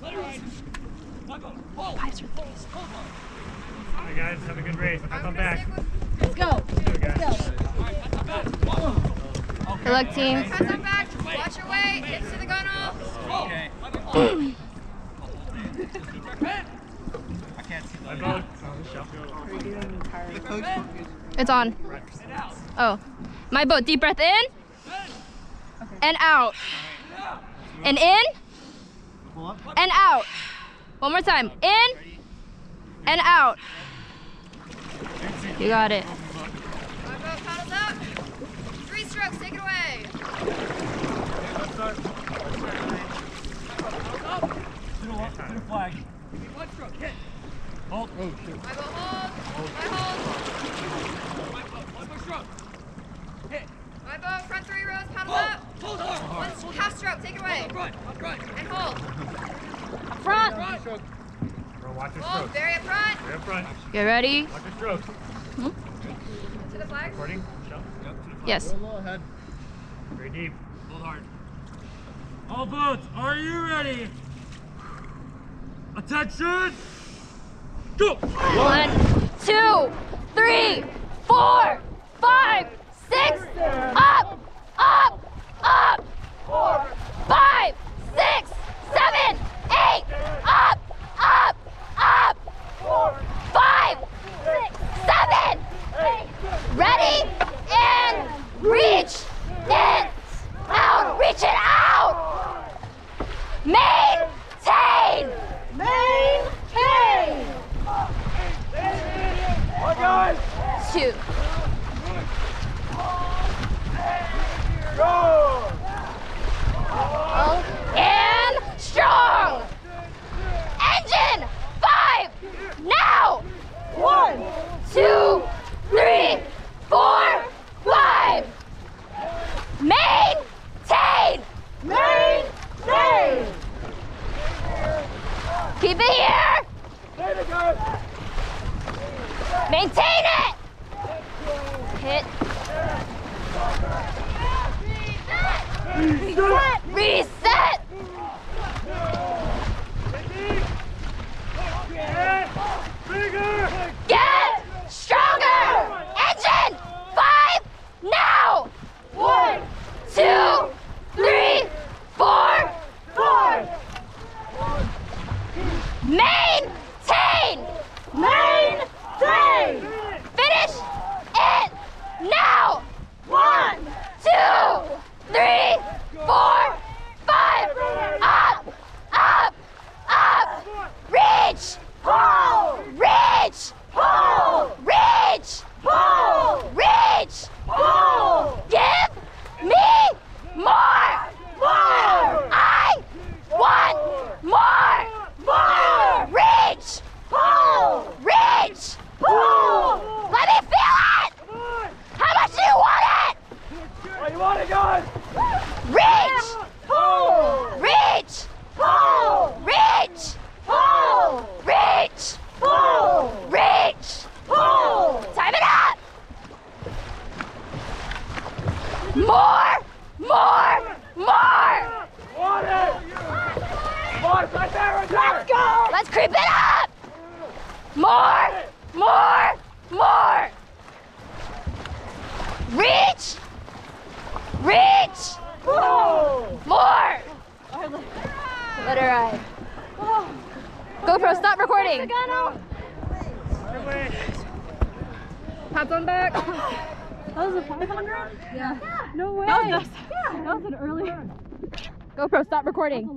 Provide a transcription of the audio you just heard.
Fives or threes. All right, guys, have a good race. I'll come back. Let's go. Go, guys. Good luck, team. Pass on back. Watch your way. Hips to the gunnel. My boat. It's on. Oh. My boat. Deep breath in. And out. And in. And out. One more time. In. And out. You got it. My boat paddles out. Three strokes. Take it away. My boat hold. My hold. My boat front three rows. Paddle out. One half stroke. Take it away. And hold. Front. Bro, watch your Hold. strokes. Very up front. Right up front. Get ready. Watch your strokes. Hmm? To the flag. Recording. Show. Yes. Very deep. Hold hard. All boats, are you ready? Attention! Go! One, two, three, four, five, six, up, up, up. Five, six, seven, eight, up, up, up. Five, six, seven, eight. Ready and reach it out. Reach it out. Maintain. Maintain. Two. And strong. Engine. Five. Now. One, two, three, four, five. Maintain. Maintain. Keep it here. Maintain it. Hit. Reset. Reset stronger. Engine. Five. Now. One, two, three, four, four. Maintain. Maintain. Finish it now. One, two, three, four, five. Up, up, up. Reach. Pull. Reach. Pull. Reach. Pull. Reach. Pull. Give me more. More. I want more. More. Reach. Pull. Reach. Pull. Let me feel it. How much do you want it? You want it, guys? Reach! Pull! Reach! Pull! Reach! Pull! Reach! Pull! Reach! Pull! Time it up! More! More! More! Want it! Come it's right there, right there! Let's go! Let's creep it up! More! More! More! Reach! Reach! More! Let her ride. GoPro, stop recording. Hop on back. That was a 500? Yeah. No way. That was, yeah. that was an early. GoPro, stop recording.